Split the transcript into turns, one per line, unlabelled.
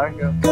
back.